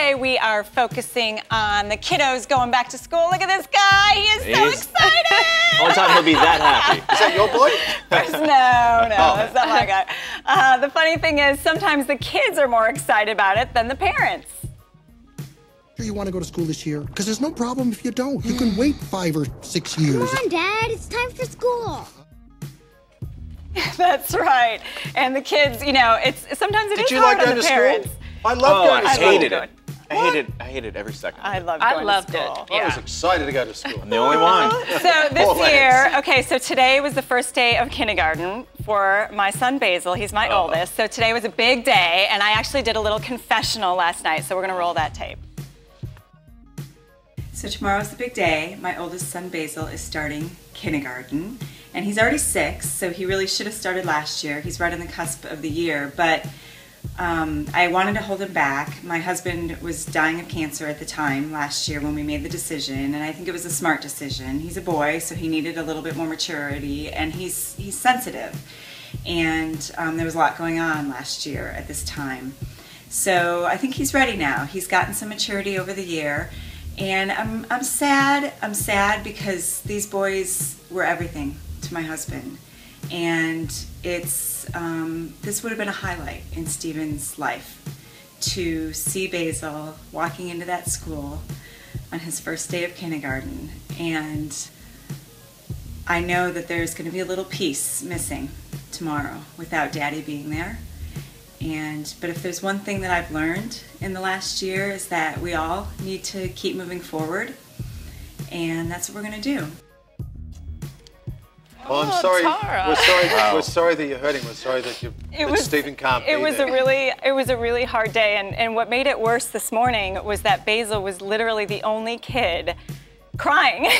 Today we are focusing on the kiddos going back to school. Look at this guy. He is so He's- excited. Only time he'll be that happy. Is that your boy? no, no, Oh. that's not my guy. Uh, the funny thing is sometimes the kids are more excited about it than the parents. Sure you want to go to school this year? Because there's no problem if you don't. You can wait five or six years. Come on, Dad. It's time for school. That's right. And the kids, you know, it's sometimes it is Did you hard like on going the to parents. school? I love Oh, going to I school. hated it. I hated, I hated every second. I loved it. I loved to school. it. I was excited to go to school. I'm the only one. So this Always. year, okay, so today was the first day of kindergarten for my son Basil. He's my uh-huh. oldest. So today was a big day, and I actually did a little confessional last night. So we're gonna roll that tape. So tomorrow's the big day. My oldest son Basil is starting kindergarten, and he's already six, so he really should have started last year. He's right on the cusp of the year, but um, I wanted to hold him back. My husband was dying of cancer at the time last year when we made the decision, and I think it was a smart decision. He's a boy, so he needed a little bit more maturity, and he's he's sensitive, and um, there was a lot going on last year at this time. So I think he's ready now. He's gotten some maturity over the year, and I'm I'm sad. I'm sad because these boys were everything to my husband, and it's um, this would have been a highlight in Stephen's life to see Basil walking into that school on his first day of kindergarten, and I know that there's going to be a little piece missing tomorrow without Daddy being there. And but if there's one thing that I've learned in the last year is that we all need to keep moving forward, and that's what we're going to do. Well, I'm Oh, sorry. Tara. We're sorry. Wow. We're sorry that you're hurting. We're sorry that you. that Stephen can't It be was there. a really it was a really hard day, and and what made it worse this morning was that Basil was literally the only kid crying,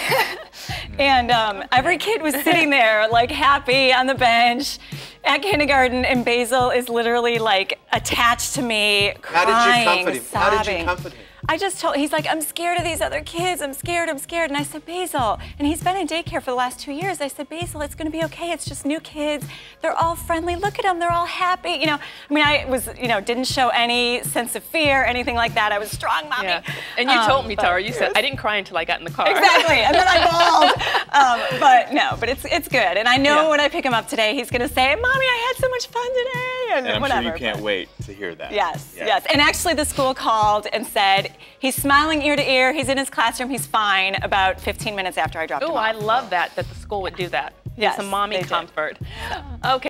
and um, every kid was sitting there like happy on the bench at kindergarten, and Basil is literally like attached to me, How crying, did you comfort him? How sobbing. did you comfort him? I just told, he's like, I'm scared of these other kids. I'm scared, I'm scared. And I said, Basil. And he's been in daycare for the last two years. I said, Basil, it's gonna be okay. It's just new kids. They're all friendly. Look at them, they're all happy. You know, I mean, I was, you know, didn't show any sense of fear, anything like that. I was strong, mommy. Yeah. And you Um, told me, Tara, you said, I didn't cry until I got in the car. Exactly, and then I bawled. um, but no, but it's it's good, and I know Yeah. when I pick him up today, he's gonna say, "Mommy, I had so much fun today," and, And I'm whatever. sure you can't but- wait to hear that. Yes, Yeah. yes. And actually, the school called and said he's smiling ear to ear. He's in his classroom. He's fine. About 15 minutes after I dropped him off. Oh. I love that, that the school would do that. Yes, It's a mommy they did. comfort. Okay.